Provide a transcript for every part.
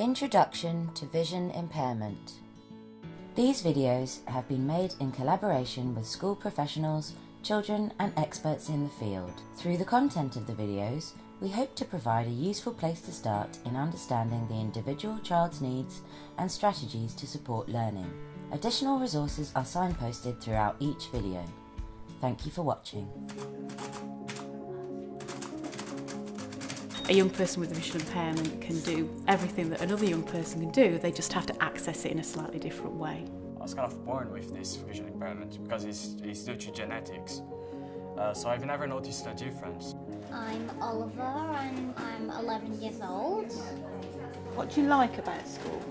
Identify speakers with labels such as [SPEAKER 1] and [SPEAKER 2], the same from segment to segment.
[SPEAKER 1] Introduction to Vision Impairment. These videos have been made in collaboration with school professionals, children, and experts in the field. Through the content of the videos, we hope to provide a useful place to start in understanding the individual child's needs and strategies to support learning. Additional resources are signposted throughout each video. Thank you for watching.
[SPEAKER 2] A young person with a visual impairment can do everything that another young person can do, they just have to access it in a slightly different way.
[SPEAKER 3] I was kind of born with this visual impairment because it's, it's due to genetics. Uh, so I've never noticed a difference.
[SPEAKER 4] I'm Oliver and I'm 11 years old.
[SPEAKER 2] What do you like about school?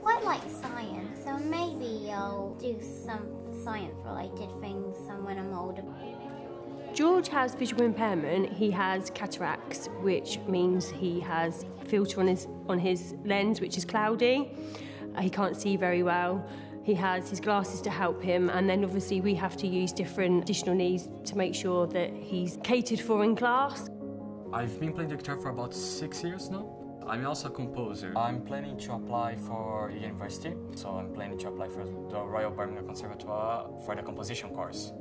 [SPEAKER 4] Quite like science, so maybe I'll do some science related things when I'm older.
[SPEAKER 5] George has visual impairment. He has cataracts, which means he has filter on his on his lens, which is cloudy. Uh, he can't see very well. He has his glasses to help him, and then obviously we have to use different additional needs to make sure that he's catered for in class.
[SPEAKER 3] I've been playing the guitar for about six years now. I'm also a composer. I'm planning to apply for university, so I'm planning to apply for the Royal Birmingham Conservatoire for the composition course.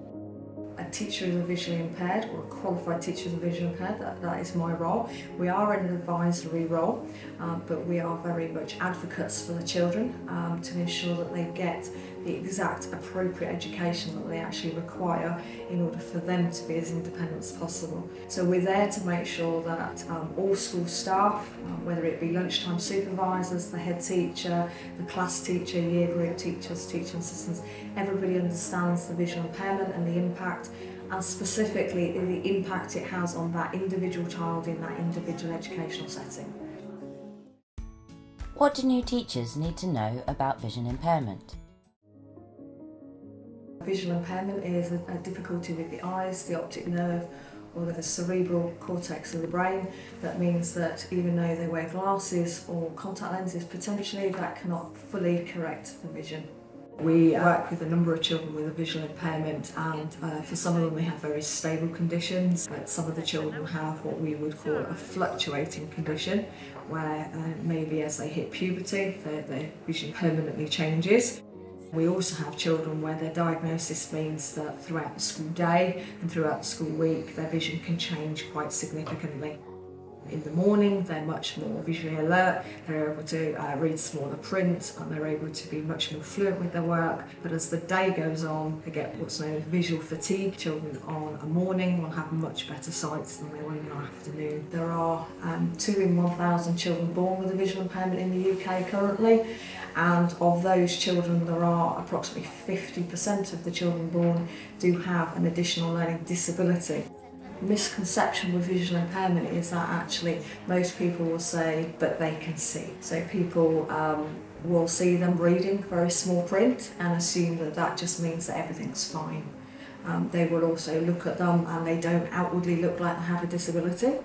[SPEAKER 6] Teacher is a visually impaired or qualified teacher is a visually impaired, that, that is my role. We are an advisory role, um, but we are very much advocates for the children um, to ensure that they get the exact appropriate education that they actually require in order for them to be as independent as possible. So we're there to make sure that um, all school staff, um, whether it be lunchtime supervisors, the head teacher, the class teacher, year group teachers, teaching assistants, everybody understands the visual impairment and the impact and specifically the impact it has on that individual child in that individual educational setting.
[SPEAKER 1] What do new teachers need to know about vision impairment?
[SPEAKER 6] Visual impairment is a, difficulty with the eyes, the optic nerve, or the cerebral cortex of the brain. That means that even though they wear glasses or contact lenses, potentially that cannot fully correct the vision. We work with a number of children with a visual impairment and uh, for some of them they have very stable conditions but some of the children have what we would call a fluctuating condition where uh, maybe as they hit puberty their, their vision permanently changes we also have children where their diagnosis means that throughout the school day and throughout the school week their vision can change quite significantly. In the morning they're much more visually alert, they're able to uh, read smaller print and they're able to be much more fluent with their work but as the day goes on they get what's known as visual fatigue. Children on a morning will have much better sights than they will in the afternoon. There are um, 2 in 1,000 children born with a visual impairment in the UK currently and of those children there are approximately 50% of the children born do have an additional learning disability. Misconception with visual impairment is that actually most people will say but they can see. So people um, will see them reading very small print and assume that that just means that everything's fine. Um, they will also look at them and they don't outwardly look like they have a disability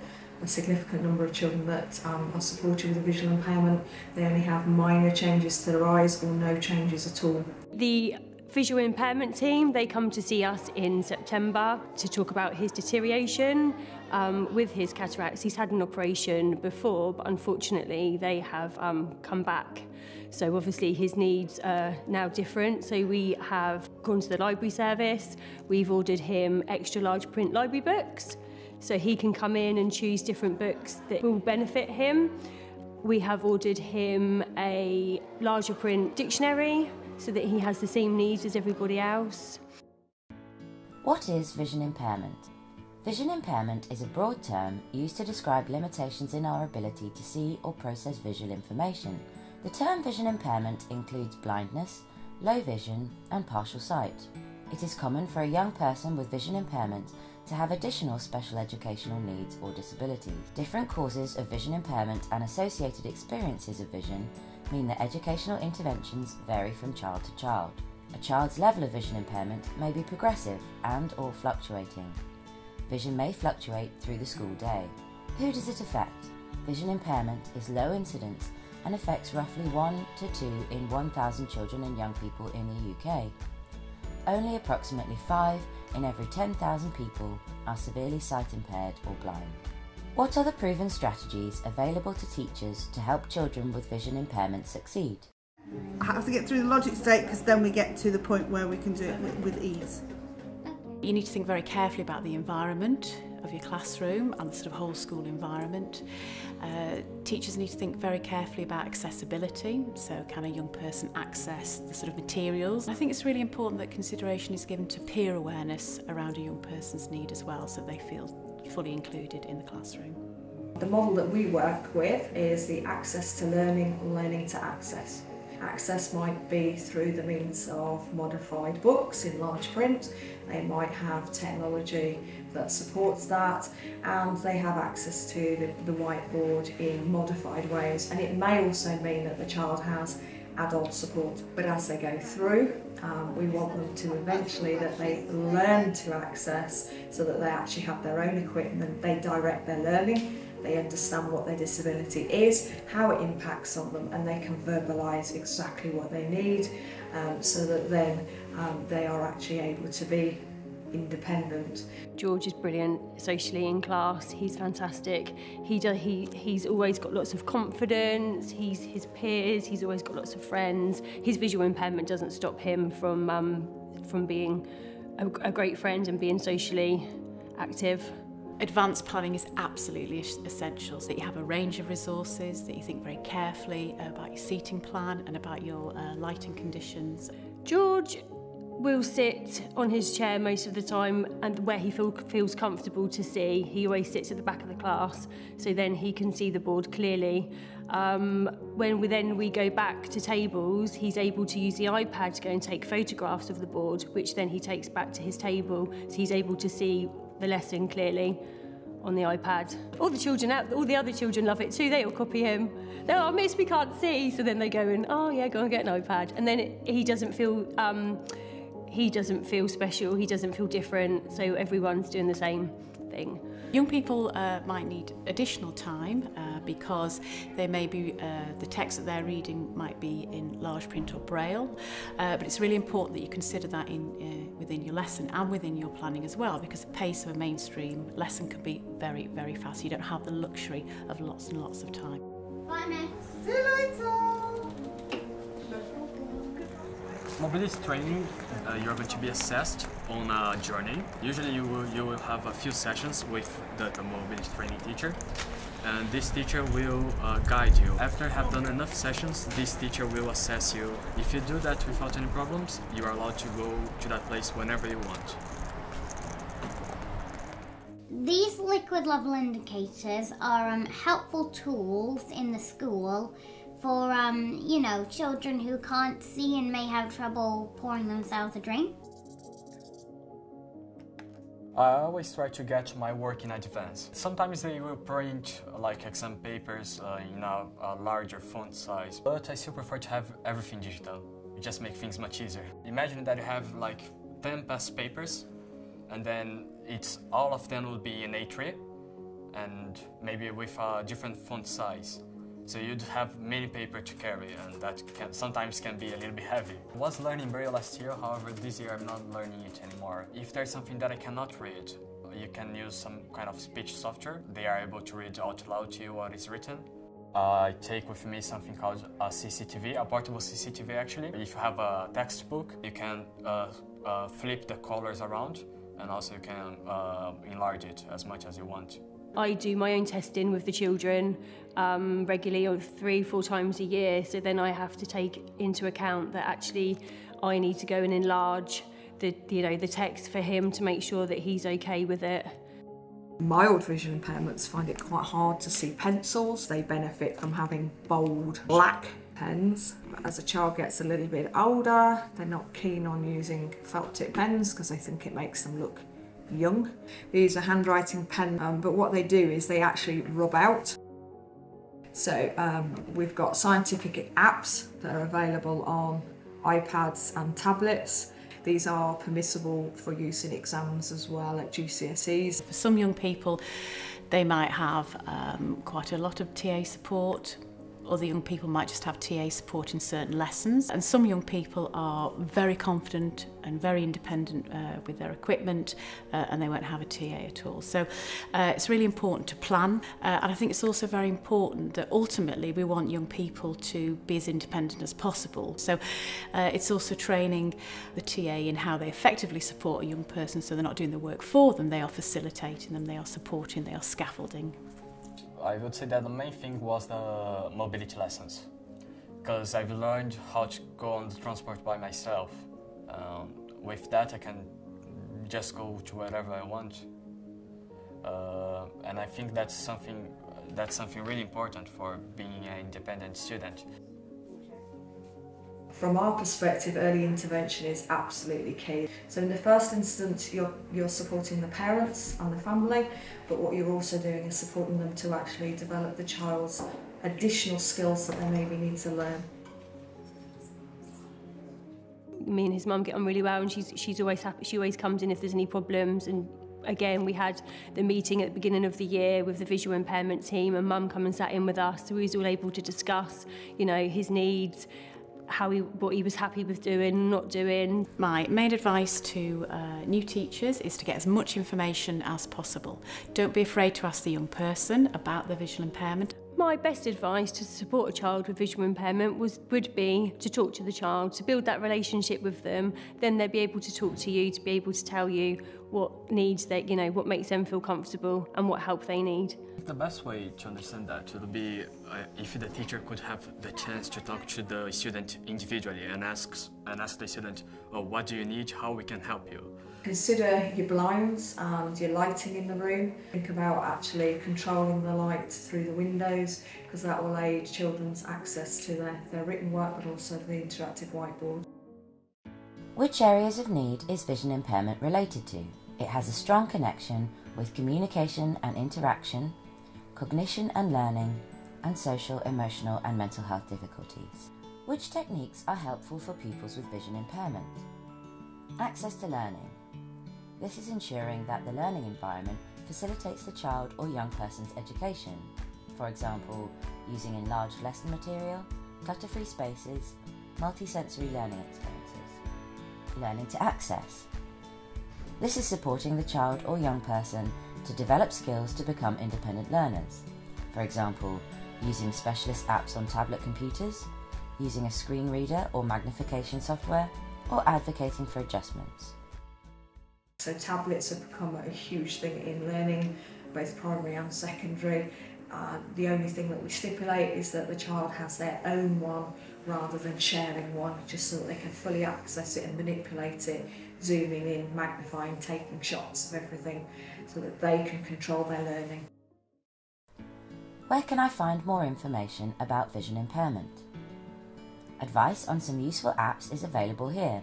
[SPEAKER 6] a significant number of children that um, are supported with a visual impairment. They only have minor changes to their eyes or no changes at all.
[SPEAKER 5] The visual impairment team, they come to see us in September to talk about his deterioration um, with his cataracts. He's had an operation before, but unfortunately they have um, come back. So obviously his needs are now different. So we have gone to the library service. We've ordered him extra large print library books so he can come in and choose different books that will benefit him. We have ordered him a larger print dictionary so that he has the same needs as everybody else.
[SPEAKER 1] What is vision impairment? Vision impairment is a broad term used to describe limitations in our ability to see or process visual information. The term vision impairment includes blindness, low vision, and partial sight. It is common for a young person with vision impairment to have additional special educational needs or disabilities. Different causes of vision impairment and associated experiences of vision mean that educational interventions vary from child to child. A child's level of vision impairment may be progressive and or fluctuating. Vision may fluctuate through the school day. Who does it affect? Vision impairment is low incidence and affects roughly 1 to 2 in 1,000 children and young people in the UK. Only approximately 5 in every 10,000 people are severely sight impaired or blind. What are the proven strategies available to teachers to help children with vision impairment succeed?
[SPEAKER 7] I have to get through the logic state because then we get to the point where we can do it with, with ease.
[SPEAKER 2] You need to think very carefully about the environment of your classroom and the sort of whole school environment. Uh, teachers need to think very carefully about accessibility, so can a young person access the sort of materials. I think it's really important that consideration is given to peer awareness around a young person's need as well, so they feel fully included in the classroom.
[SPEAKER 6] The model that we work with is the access to learning, learning to access. Access might be through the means of modified books in large print. They might have technology that supports that and they have access to the, the whiteboard in modified ways and it may also mean that the child has adult support. But as they go through um, we want them to eventually that they learn to access so that they actually have their own equipment. They direct their learning. They understand what their disability is, how it impacts on them, and they can verbalise exactly what they need um, so that then um, they are actually able to be independent.
[SPEAKER 5] George is brilliant socially in class. He's fantastic. He do, he he's always got lots of confidence. He's his peers. He's always got lots of friends. His visual impairment doesn't stop him from um, from being a, a great friend and being socially active.
[SPEAKER 2] Advanced planning is absolutely essential, so that you have a range of resources, that you think very carefully about your seating plan and about your uh, lighting conditions.
[SPEAKER 5] George will sit on his chair most of the time and where he feel, feels comfortable to see. He always sits at the back of the class, so then he can see the board clearly. Um, when we then we go back to tables, he's able to use the iPad to go and take photographs of the board, which then he takes back to his table, so he's able to see the lesson clearly on the iPad. All the children, all the other children love it too. They all copy him. They're, oh, miss, we can't see. So then they go and, oh yeah, go and get an iPad. And then it, he doesn't feel, um, he doesn't feel special, he doesn't feel different, so everyone's doing the same thing.
[SPEAKER 2] Young people uh, might need additional time uh, because they may be, uh, the text that they're reading might be in large print or braille, uh, but it's really important that you consider that in, uh, within your lesson and within your planning as well because the pace of a mainstream lesson can be very, very fast. You don't have the luxury of lots and lots of time.
[SPEAKER 4] Bye, mate.
[SPEAKER 7] See you later.
[SPEAKER 3] Mobility training, uh, you're going to be assessed on a journey. Usually you will, you will have a few sessions with the, the mobility training teacher and this teacher will uh, guide you. After have done enough sessions, this teacher will assess you. If you do that without any problems, you are allowed to go to that place whenever you want.
[SPEAKER 4] These liquid level indicators are um, helpful tools in the school for, um, you know, children who can't see and may have trouble pouring themselves a drink.
[SPEAKER 3] I always try to get my work in advance. Sometimes they will print like exam papers uh, in a, a, larger font size, but I still prefer to have everything digital. It just makes things much easier. Imagine that you have like 10 past papers and then it's all of them will be in A3 and maybe with a different font size. So you'd have many paper to carry and that can, sometimes can be a little bit heavy. I was learning Braille last year, however this year I'm not learning it anymore. If there's something that I cannot read, you can use some kind of speech software. They are able to read out loud to you what is written. I take with me something called a CCTV, a portable CCTV actually. If you have a textbook, you can uh, uh, flip the colors around and also you can uh, enlarge it as much as you want.
[SPEAKER 5] I do my own testing with the children um, regularly, or three, four times a year. So then I have to take into account that actually I need to go and enlarge the, you know, the text for him to make sure that he's okay with it.
[SPEAKER 6] Mild vision impairments find it quite hard to see pencils. They benefit from having bold black pens. As a child gets a little bit older, they're not keen on using felt tip pens because they think it makes them look young. They use a handwriting pen, um, but what they do is they actually rub out. So um, we've got scientific apps that are available on iPads and tablets. These are permissible for use in exams as well at GCSEs.
[SPEAKER 2] For some young people, they might have um, quite a lot of TA support Other young people might just have TA support in certain lessons. And some young people are very confident and very independent uh, with their equipment uh, and they won't have a TA at all. So uh, it's really important to plan. Uh, and I think it's also very important that ultimately we want young people to be as independent as possible. So uh, it's also training the TA in how they effectively support a young person so they're not doing the work for them, they are facilitating them, they are supporting, they are scaffolding.
[SPEAKER 3] I would say that the main thing was the mobility lessons because I've learned how to go on the transport by myself. Um, with that, I can just go to wherever I want, uh, and I think that's something that's something really important for being an independent student.
[SPEAKER 6] From our perspective, early intervention is absolutely key. So in the first instance, you're, you're supporting the parents and the family, but what you're also doing is supporting them to actually develop the child's additional skills that they maybe need to learn.
[SPEAKER 5] Me and his mum get on really well, and she's she's always happy. She always comes in if there's any problems, and again, we had the meeting at the beginning of the year with the visual impairment team, and Mum come and sat in with us, so we was all able to discuss, you know, his needs, how he, what he was happy with doing, not doing.
[SPEAKER 2] My main advice to uh, new teachers is to get as much information as possible. Don't be afraid to ask the young person about their visual impairment.
[SPEAKER 5] My best advice to support a child with visual impairment was would be to talk to the child, to build that relationship with them. Then they'll be able to talk to you, to be able to tell you what needs they, you know, what makes them feel comfortable and what help they need.
[SPEAKER 3] The best way to understand that would be uh, if the teacher could have the chance to talk to the student individually and asks and ask the student, oh, what do you need? How we can help you.
[SPEAKER 6] Consider your blinds and your lighting in the room. Think about actually controlling the light through the windows because that will aid children's access to their, their written work but also the interactive whiteboard.
[SPEAKER 1] Which areas of need is vision impairment related to? It has a strong connection with communication and interaction, cognition and learning, and social, emotional, and mental health difficulties. Which techniques are helpful for pupils with vision impairment? Access to learning. This is ensuring that the learning environment facilitates the child or young person's education, for example, using enlarged lesson material, clutter-free spaces, multisensory learning experiences. Learning to access. This is supporting the child or young person to develop skills to become independent learners, for example, using specialist apps on tablet computers, using a screen reader or magnification software, or advocating for adjustments.
[SPEAKER 6] So tablets have become a huge thing in learning, both primary and secondary. Uh, the only thing that we stipulate is that the child has their own one rather than sharing one, just so that they can fully access it and manipulate it, zooming in, magnifying, taking shots of everything, so that they can control their learning.
[SPEAKER 1] Where can I find more information about vision impairment? Advice on some useful apps is available here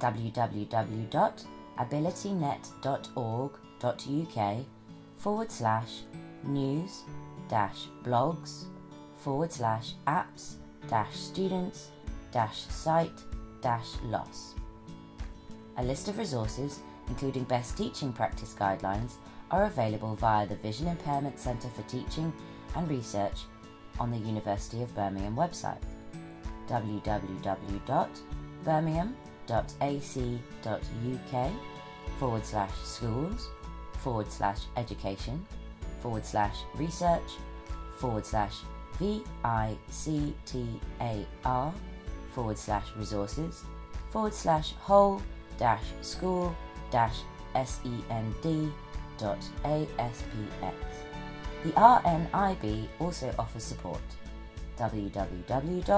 [SPEAKER 1] www abilitynet.org.uk forward slash news dash blogs forward slash apps dash students dash sight dash loss. A list of resources, including best teaching practice guidelines, are available via the Vision Impairment Centre for Teaching and Research on the University of Birmingham website www.birmingham.com www.ac.uk forward slash schools forward slash education forward slash research forward slash VICTAR forward slash resources forward slash whole dash school dash SEND dot ASPX. The RNIB also offers support. www.rnib.org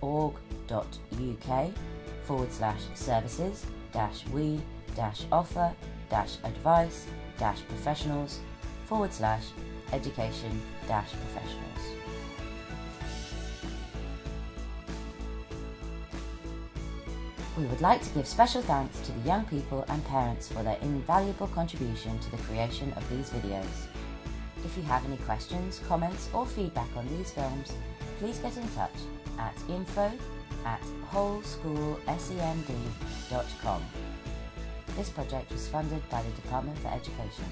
[SPEAKER 1] org.uk forward slash services dash we dash offer dash advice dash professionals forward slash education dash professionals. We would like to give special thanks to the young people and parents for their invaluable contribution to the creation of these videos. If you have any questions, comments or feedback on these films, please get in touch at info at wholeschoolsend.com. This project was funded by the Department for Education.